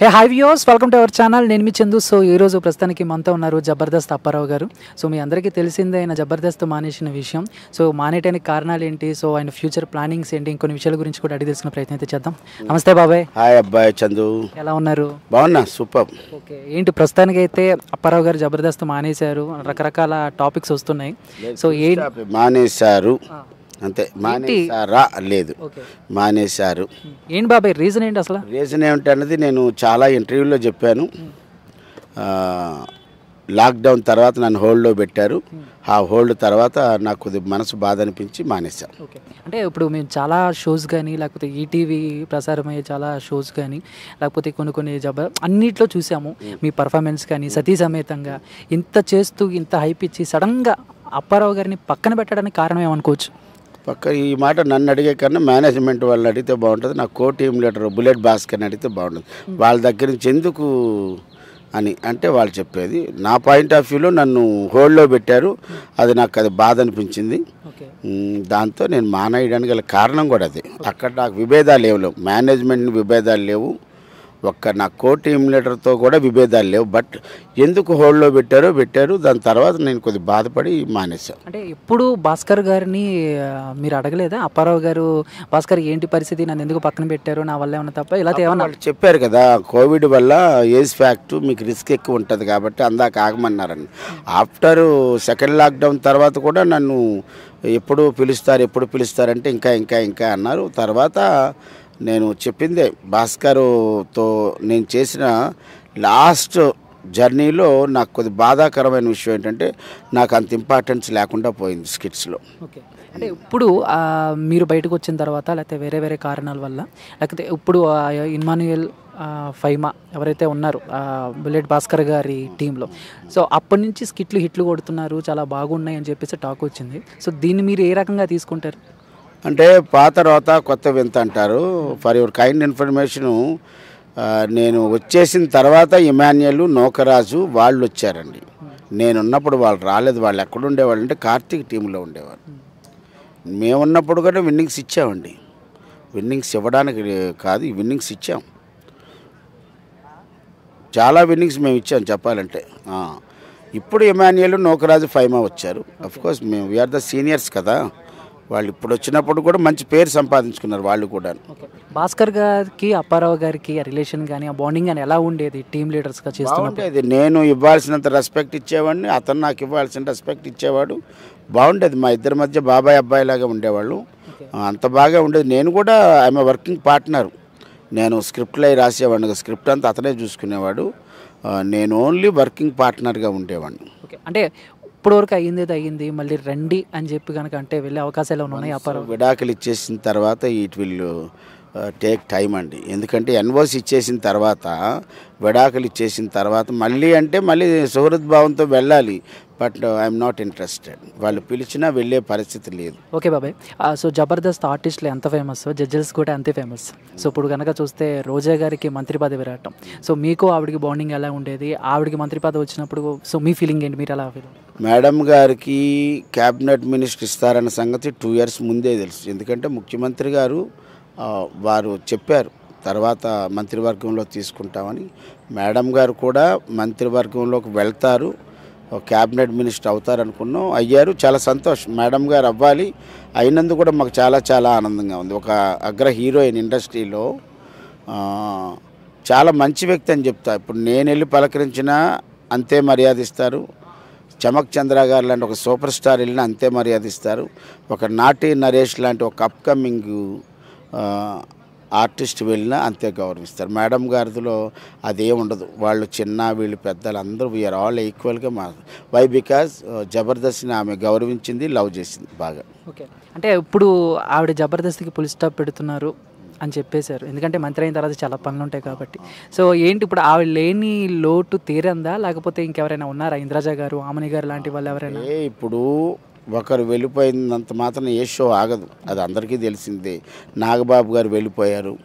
Hey hi views welcome to our channel నేను మీ Chandu. So ఈ రోజు ప్రస్తుతానికి మనతో ఉన్నారు జబర్దస్త్ అప్పారావు గారు. సో మీ అందరికీ తెలిసిందే ఆయన జబర్దస్త్ మానేసిన విషయం. సో మానేయడానికి కారణాలు ఏంటి? సో ఆయన ఫ్యూచర్ ప్లానింగ్స్ ఏంటి? ఇంకొన్ని విషయాల గురించి కూడా అడిగి తెలుసుకునే ప్రయత్నం అయితే చేద్దాం. నమస్తే బాబాయ్. హాయ్ అబ్బాయి చందు. ఎలా ఉన్నారు? బాగున్నా సూపర్. ఓకే. ఏంటి ప్రస్తుతానికి అయితే అప్పారావు గారు జబర్దస్త్ మానేశారు. రకరకాల టాపిక్స్ వస్తున్నాయి. సో ఏ మానేశారు. అంతే. మానేశారా? లేదు. మానేశారు. ఏంటి బాబాయ్ రీజన్ ఏంటి అసలు? రీజన్ ఏమిటన్నది నేను చాలా ఇంటర్వ్యూలో చెప్పాను. లాక్డౌన్ తర్వాత నన్ను హోల్డ్లో పెట్టారు. ఆ హోల్డ్ తర్వాత నాకు కొద్ది మనసు బాధ అనిపించి మానేశాను ఓకే. అంటే ఇప్పుడు మేము చాలా షోస్ కానీ లేకపోతే ఈటీవీ ప్రసారమయ్యే చాలా షోస్ కానీ లేకపోతే కొన్ని కొన్ని జబ అన్నిట్లో చూసాము. మీ పర్ఫార్మెన్స్ కానీ సతీ సమేతంగా ఇంత చేస్తూ ఇంత హైప్ ఇచ్చి సడన్గా అప్పారావు గారిని పక్కన పెట్టడానికి కారణం ఏమనుకోవచ్చు? పక్క ఈ మాట నన్ను అడిగే కన్నా మేనేజ్మెంట్ వాళ్ళని అడిగితే బాగుంటుంది నా కో టీమ్ లీడర్ బుల్లెట్ భాస్కర్ని అడిగితే బాగుంటుంది. వాళ్ళ దగ్గర నుంచి ఎందుకు అని అంటే వాళ్ళు చెప్పేది నా పాయింట్ ఆఫ్ వ్యూలో నన్ను హోల్డ్లో పెట్టారు అది నాకు అది బాధ అనిపించింది. మ్, దాంతో నేను మానేయడానికి గల కారణం కూడా అదే. అక్కడ నాకు విభేదాలు లేవు. లేవు మేనేజ్మెంట్ విభేదాలు లేవు. ఒక్క నా కో టీమ్ లీడర్తో కూడా విభేదాలు లేవు. బట్ ఎందుకు హోల్డ్లో పెట్టారో పెట్టారు. దాని తర్వాత నేను కొద్ది బాధపడి మానేశాను అంటే ఎప్పుడు భాస్కర్ గారిని మీరు అడగలేదా? అప్పారావు గారు భాస్కర్ ఏంటి పరిస్థితి? నన్ను ఎందుకు పక్కన పెట్టారు? నా వల్ల ఏమన్నా తప్ప? ఇలా ఏమన్నా? చెప్పారు కదా కోవిడ్ వల్ల ఏజ్ ఫ్యాక్ట్ మీకు రిస్క్ ఎక్కువ ఉంటుంది కాబట్టి అందాక ఆగమన్నారని. ఆఫ్టర్ సెకండ్ లాక్డౌన్ తర్వాత కూడా నన్ను ఎప్పుడు పిలుస్తారు ఎప్పుడు పిలుస్తారంటే ఇంకా ఇంకా ఇంకా అన్నారు. తర్వాత నేను చెప్పిందే భాస్కర్తో నేను చేసిన లాస్ట్ జర్నీలో నాకు కొద్ది బాధాకరమైన విషయం ఏంటంటే నాకు అంత ఇంపార్టెన్స్ లేకుండా పోయింది స్కిట్స్లో. ఓకే. అంటే ఇప్పుడు మీరు బయటకు వచ్చిన తర్వాత లేకపోతే వేరే వేరే కారణాల వల్ల లేకపోతే ఇప్పుడు ఆ, ఇన్మాన్యుయల్ ఫైమా ఎవరైతే ఉన్నారో బుల్లెట్ భాస్కర్ గారి టీంలో. సో అప్పటి నుంచి స్కిట్లు హిట్లు కొడుతున్నారు చాలా బాగున్నాయి అని చెప్పేసి టాక్ వచ్చింది. సో దీన్ని మీరు ఏ రకంగా తీసుకుంటారు? అంటే పాత రోత కొత్త వింత అంటారు. ఫర్ యువర్ కైండ్ ఇన్ఫర్మేషను నేను వచ్చేసిన తర్వాత ఇమాన్యులు నోకరాజు వాళ్ళు వచ్చారండి నేను ఉన్నప్పుడు వాళ్ళు రాలేదు. వాళ్ళు ఎక్కడ ఉండేవాళ్ళు అంటే కార్తీక్ టీంలో ఉండేవాళ్ళు మేమున్నప్పుడు కూడా విన్నింగ్స్ ఇచ్చామండి. విన్నింగ్స్ ఇవ్వడానికి కాదు ఈ విన్నింగ్స్ ఇచ్చాం. చాలా విన్నింగ్స్ మేము ఇచ్చాం చెప్పాలంటే. ఇప్పుడు ఇమాన్యులు నోకరాజు ఫైమా వచ్చారు. అఫ్కోర్స్ మేము వీఆర్ ద సీనియర్స్ కదా. వాళ్ళు ఇప్పుడు వచ్చినప్పుడు కూడా మంచి పేరు సంపాదించుకున్నారు వాళ్ళు కూడా భాస్కర్ గారికి అప్పారావు గారికి ఆ రిలేషన్ కానీ ఆ బాండింగ్ కానీ ఎలా ఉండేది టీమ్ లీడర్స్గా బాగుండేది. నేను ఇవ్వాల్సినంత రెస్పెక్ట్ ఇచ్చేవాడిని అతను నాకు ఇవ్వాల్సిన రెస్పెక్ట్ ఇచ్చేవాడు. బాగుండేది. మా ఇద్దరి మధ్య బాబాయ్ అబ్బాయి లాగా ఉండేవాళ్ళు. అంత బాగా ఉండేది. నేను కూడా ఐఎమ్ వర్కింగ్ పార్ట్నర్ నేను స్క్రిప్ట్లో రాసేవాడిని. స్క్రిప్ట్ అంతా అతనే చూసుకునేవాడు. నేను ఓన్లీ వర్కింగ్ పార్ట్నర్గా ఉండేవాడిని. అంటే ఇప్పటివరకు అయ్యింది అయ్యింది మళ్ళీ రండి అని చెప్పి కనుక అంటే వెళ్ళే అవకాశాలు ఉన్నాయి? అప్పారావు విడాకులు ఇచ్చేసిన తర్వాత ఇట్ విల్ టేక్ టైం అండి. ఎందుకంటే ఎన్ఓసి ఇచ్చేసిన తర్వాత విడాకులు ఇచ్చేసిన తర్వాత మళ్ళీ అంటే మళ్ళీ సుహృద్భావంతో వెళ్ళాలి. But I'm not interested. వాళ్ళు పిలిచినా వెళ్ళే పరిస్థితి లేదు. ఓకే బాబాయ్. సో జబర్దస్త్ ఆర్టిస్టులు ఎంత ఫేమస్ జడ్జెస్ కూడా అంతే ఫేమస్ సో ఇప్పుడు కనుక చూస్తే రోజా గారికి మంత్రి పదవి రావటం. సో మీకు ఆవిడకి బాండింగ్ ఎలా ఉండేది? ఆవిడకి మంత్రి పదవి వచ్చినప్పుడు సో మీ ఫీలింగ్ ఏంటి? మీరు ఎలా ఫీల్ మేడం గారికి క్యాబినెట్ మినిస్టర్ ఇస్తారన్న సంగతి టూ ఇయర్స్ ముందే తెలుసు. ఎందుకంటే ముఖ్యమంత్రి గారు వారు చెప్పారు తర్వాత మంత్రివర్గంలో తీసుకుంటామని. మేడం గారు కూడా మంత్రివర్గంలోకి వెళ్తారు. క్యాబినెట్ మినిస్టర్ అవుతారు అనుకున్నాం అయ్యారు. చాలా సంతోషం. మేడం గారు అవ్వాలి. అయినందుకు కూడా మాకు చాలా చాలా ఆనందంగా ఉంది. ఒక అగ్ర హీరోయిన్ ఇండస్ట్రీలో చాలా మంచి వ్యక్తి అని చెప్తా. ఇప్పుడు నేను వెళ్ళి పలకరించినా అంతే మర్యాద ఇస్తారు చమక్ చంద్ర గారు లాంటి ఒక సూపర్ స్టార్ వెళ్ళినా అంతే మర్యాద ఇస్తారు ఒక నాటి నరేష్ లాంటి ఒక అప్కమింగ్ ఆర్టిస్ట్ వెళ్ళినా అంతే గౌరవిస్తారు. మేడం గారిలో అదే ఉండదు. వాళ్ళు చిన్న వీళ్ళు పెద్దలు అందరూ వీఆర్ ఆల్ ఈక్వల్గా మా వై బికాజ్ జబర్దస్త్ని ఆమె గౌరవించింది లవ్ చేసింది బాగా. ఓకే. అంటే ఇప్పుడు ఆవిడ జబర్దస్త్కి పులి స్టాప్ పెడుతున్నారు అని చెప్పేశారు. ఎందుకంటే మంత్రి అయిన తర్వాత చాలా పనులు ఉంటాయి కాబట్టి. సో ఏంటి ఇప్పుడు ఆవిడ లేని లోటు తీరందా? లేకపోతే ఇంకెవరైనా ఉన్నారా? ఇంద్రజ గారు ఆమని గారు లాంటి వాళ్ళు ఎవరైనా? ఇప్పుడు ఒకరు వెళ్ళిపోయినంత మాత్రం ఏ షో ఆగదు. అది అందరికీ తెలిసిందే. నాగబాబు గారు వెళ్ళిపోయారు.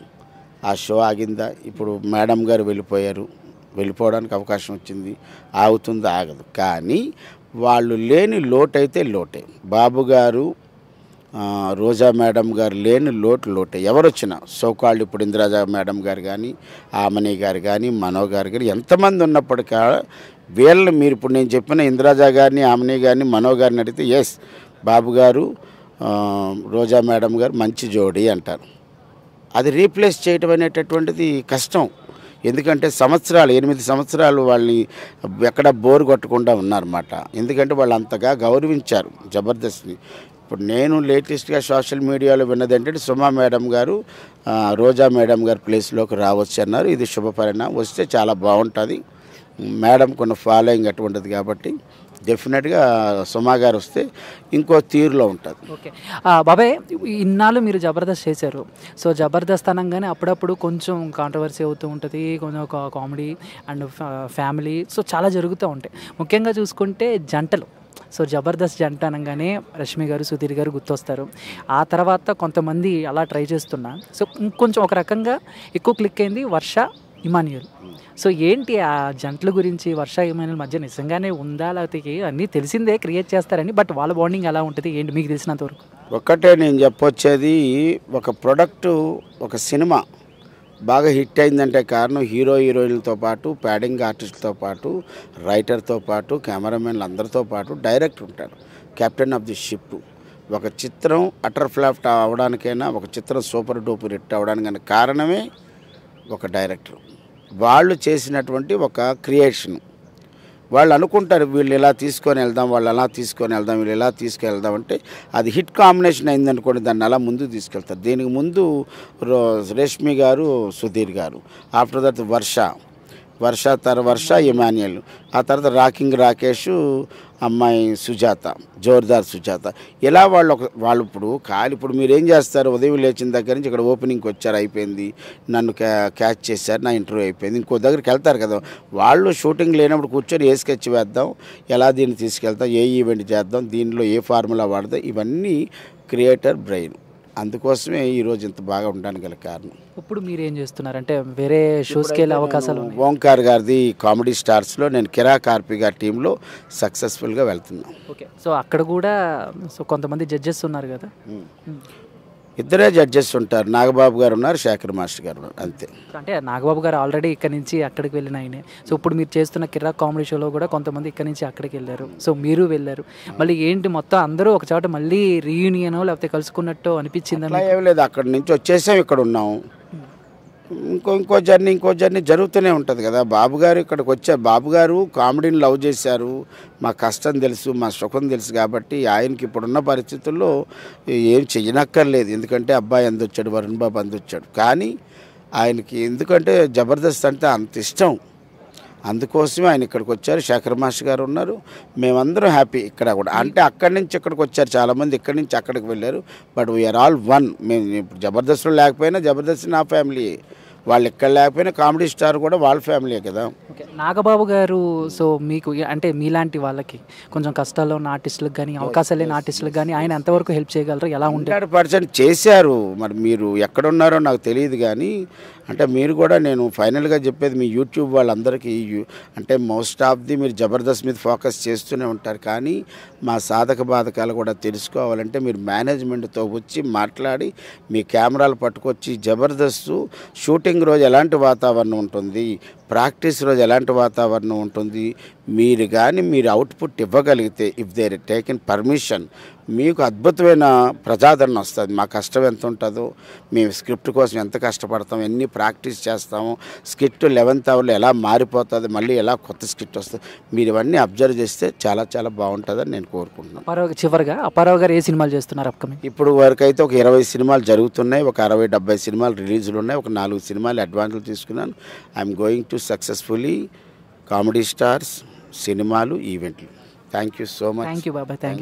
ఆ షో ఆగిందా? ఇప్పుడు మేడం గారు వెళ్ళిపోయారు. వెళ్ళిపోవడానికి అవకాశం వచ్చింది. ఆగుతుంది ఆగదు. కానీ వాళ్ళు లేని లోటైతే లోటే. బాబు గారు రోజా మేడం గారు లేని లోటు లోటే. ఎవరు వచ్చినా సోకాళ్ళు ఇప్పుడు ఇందిరాజా మేడం గారు కానీ ఆమని గారు కానీ మనో గారు కానీ ఎంతమంది ఉన్నప్పటికీ వీళ్ళని మీరు ఇప్పుడు నేను చెప్పిన ఇందిరాజా గారిని ఆమని గారిని మనో గారిని అడిగితే ఎస్ బాబు గారు రోజా మేడం గారు మంచి జోడి అంటారు. అది రీప్లేస్ చేయటం అనేటటువంటిది కష్టం. ఎందుకంటే సంవత్సరాలు ఎనిమిది సంవత్సరాలు వాళ్ళని ఎక్కడ బోర్ కొట్టకుండా ఉన్నారన్నమాట. ఎందుకంటే వాళ్ళు అంతగా గౌరవించారు జబర్దస్త్ని. ఇప్పుడు నేను లేటెస్ట్గా సోషల్ మీడియాలో విన్నది ఏంటంటే సుమా మేడం గారు రోజా మేడం గారు ప్లేస్లోకి రావచ్చు అన్నారు. ఇది శుభపరిణామం. వస్తే చాలా బాగుంటుంది. మేడం కొన్ని ఫాలోయింగ్ అటువంటిది కాబట్టి డెఫినెట్గా సుమా గారు వస్తే ఇంకో తీరులో ఉంటుంది. ఓకే. బాబాయ్ ఇన్నాళ్ళు మీరు జబర్దస్త్ చేశారు. సో జబర్దస్త్ అనగానే అప్పుడప్పుడు కొంచెం కాంట్రవర్సీ అవుతూ ఉంటుంది కొంచెం ఒక కామెడీ అండ్ ఫ్యామిలీ సో చాలా జరుగుతూ ఉంటాయి. ముఖ్యంగా చూసుకుంటే జంటలు. సో జబర్దస్త్ జంట అనగానే రష్మి గారు సుధీర్ గారు గుర్తొస్తారు. ఆ తర్వాత కొంతమంది అలా ట్రై చేస్తున్నా. సో ఇంకొంచెం ఒక రకంగా ఎక్కువ క్లిక్ అయింది వర్ష ఇమాన్యుయల్. సో ఏంటి ఆ జంటల గురించి వర్ష ఇమాన్యుల్ మధ్య నిజంగానే ఉందా? లేకపోతే అన్నీ తెలిసిందే క్రియేట్ చేస్తారని బట్ వాళ్ళ బాండింగ్ ఎలా ఉంటుంది? ఏంటి మీకు తెలిసినంత వరకు? ఒక్కటే నేను చెప్పొచ్చేది ఒక ప్రొడక్ట్ ఒక సినిమా బాగా హిట్ అయిందంటే కారణం హీరో హీరోయిన్లతో పాటు ప్యాడింగ్ ఆర్టిస్ట్తో పాటు రైటర్తో పాటు కెమెరామెన్లు అందరితో పాటు డైరెక్టర్ ఉంటారు కెప్టెన్ ఆఫ్ ది షిప్. ఒక చిత్రం అటర్ ఫ్లాప్ అవడానికైనా ఒక చిత్రం సూపర్ డూపర్ హిట్ అవ్వడానికైనా కారణమే ఒక డైరెక్టర్. వాళ్ళు చేసినటువంటి ఒక క్రియేషన్. వాళ్ళు అనుకుంటారు వీళ్ళు ఇలా తీసుకొని వెళ్దాం వాళ్ళు అలా తీసుకొని వెళ్దాం వీళ్ళు ఇలా తీసుకెళ్దాం అంటే అది హిట్ కాంబినేషన్ అయిందనుకోండి దాన్ని అలా ముందు తీసుకెళ్తారు. దీనికి ముందు రో- రేష్మి గారు సుధీర్ గారు. ఆఫ్టర్ దట్ వర్ష. వర్ష తర వర్ష ఇమాన్యుయల్ ఆ తర్వాత రాకింగ్ రాకేష్ అమ్మాయి సుజాత జోర్దార్ సుజాత. ఇలా వాళ్ళు ఒక వాళ్ళు ఇప్పుడు కాలు ఇప్పుడు మీరు ఏం చేస్తారు? ఉదయం లేచిన దగ్గర నుంచి ఇక్కడ ఓపెనింగ్కి వచ్చారు అయిపోయింది. నన్ను క్యా క్యాచ్ చేశారు నా ఇంటర్వ్యూ అయిపోయింది. ఇంకో దగ్గరికి వెళ్తారు కదా. వాళ్ళు షూటింగ్ లేనప్పుడు కూర్చొని ఏ స్కెచ్ వేద్దాం? ఎలా దీన్ని తీసుకెళ్తాం? ఏ ఈవెంట్ చేద్దాం? దీనిలో ఏ ఫార్ములా వాడదాం? ఇవన్నీ క్రియేటర్ బ్రెయిన్. అందుకోసమే ఈరోజు ఇంత బాగా ఉండడానికి గల కారణం. ఇప్పుడు మీరు ఏం చేస్తున్నారు అంటే వేరే షోస్కి వెళ్ళే అవకాశాలు ఓంకార్ గారిది కామెడీ స్టార్స్లో నేను కిరా కార్పి గారి టీంలో సక్సెస్ఫుల్గా వెళ్తున్నాను ఓకే. సో అక్కడ కూడా సో కొంతమంది జడ్జెస్ ఉన్నారు కదా? ఇద్దరే జడ్జెస్ ఉంటారు. నాగబాబు గారు ఉన్నారు శేఖర్ మాస్టర్ గారు అంతే. అంటే నాగబాబు గారు ఆల్రెడీ ఇక్కడ నుంచి అక్కడికి వెళ్ళిన ఆయనే. సో ఇప్పుడు మీరు చేస్తున్న కిర్రా కామెడీ షోలో కూడా కొంతమంది ఇక్కడ నుంచి అక్కడికి వెళ్ళారు. సో మీరు వెళ్ళారు. మళ్ళీ ఏంటి మొత్తం అందరూ ఒక చోట మళ్ళీ రీయూనియన్ లేకపోతే కలుసుకున్నట్టు ఏం లేదు. అక్కడి నుంచి వచ్చేసాం ఇక్కడ ఉన్నాం. ఇంకో ఇంకో జర్నీ ఇంకో జర్నీ జరుగుతూనే ఉంటుంది కదా. బాబు గారు ఇక్కడికి వచ్చారు. బాబు గారు కామెడీని లవ్ చేశారు. మా కష్టం తెలుసు మా సుఖం తెలుసు కాబట్టి ఆయనకి ఇప్పుడున్న పరిస్థితుల్లో ఏం చెయ్యనక్కర్లేదు. ఎందుకంటే అబ్బాయి అందొచ్చాడు వరుణ్ బాబు అందొచ్చాడు. కానీ ఆయనకి ఎందుకంటే జబర్దస్త్ అంటే అంత ఇష్టం. అందుకోసమే ఆయన ఇక్కడికి వచ్చారు. శేఖర్ మాస్టర్ గారు ఉన్నారు. మేమందరం హ్యాపీ ఇక్కడ కూడా. అంటే అక్కడి నుంచి ఇక్కడికి వచ్చారు. చాలామంది ఇక్కడి నుంచి అక్కడికి వెళ్ళారు. But we're all one. మేము ఇప్పుడు జబర్దస్త్లో లేకపోయినా జబర్దస్త్ నా ఫ్యామిలీ వాళ్ళు ఇక్కడ లేకపోయినా కామెడీ స్టార్ కూడా వాళ్ళ ఫ్యామిలీయే కదా. నాగబాబు గారు సో మీకు అంటే మీలాంటి వాళ్ళకి కొంచెం కష్టాల్లో ఉన్న ఆర్టిస్టులకు కానీ అవకాశాలు లేని ఆర్టిస్టులకు కానీ ఆయన ఎంతవరకు హెల్ప్ చేయగలరు ఎలా హండ్రెడ్ పర్సెంట్ చేశారు. మరి మీరు ఎక్కడున్నారో నాకు తెలియదు కానీ అంటే మీరు కూడా నేను ఫైనల్గా చెప్పేది మీ యూట్యూబ్ వాళ్ళందరికీ అంటే మోస్ట్ ఆఫ్ ది మీరు జబర్దస్త్ మీద ఫోకస్ చేస్తూనే ఉంటారు. కానీ మా సాధక బాధకాలు కూడా తెలుసుకోవాలంటే మీరు మేనేజ్మెంట్తో వచ్చి మాట్లాడి మీ కెమెరాలు పట్టుకొచ్చి జబర్దస్త్ షూటింగ్ రోజు ఎలాంటి వాతావరణం ఉంటుంది? ప్రాక్టీస్ రోజు ఎలాంటి వాతావరణం ఉంటుంది? మీరు కానీ మీరు అవుట్పుట్ ఇవ్వగలిగితే ఇఫ్ దేర్ టేకెన్ పర్మిషన్ మీకు అద్భుతమైన ప్రజాదరణ వస్తుంది. మా కష్టం ఎంత ఉంటుందో మేము స్క్రిప్ట్ కోసం ఎంత కష్టపడతాం ఎన్ని ప్రాక్టీస్ చేస్తాము స్కిట్ లెవెన్త్ అవర్లో ఎలా మారిపోతుంది మళ్ళీ ఎలా కొత్త స్కిట్ వస్తుంది మీరు ఇవన్నీ అబ్జర్వ్ చేస్తే చాలా చాలా బాగుంటుందని నేను కోరుకుంటున్నాను. చివరిగా అప్పారావు గారు ఏ సినిమాలు చేస్తున్నారు అప్కమింగ్ ఇప్పుడు వరకు అయితే ఒక ఇరవై సినిమాలు జరుగుతున్నాయి ఒక అరవై డెబ్బై సినిమాలు రిలీజులు ఉన్నాయి ఒక నాలుగు సినిమాలు అడ్వాన్సులు తీసుకున్నాను. I'm going to successfully comedy stars సినిమాలు ఈవెంట్లు thank you so much thank you Baba thank you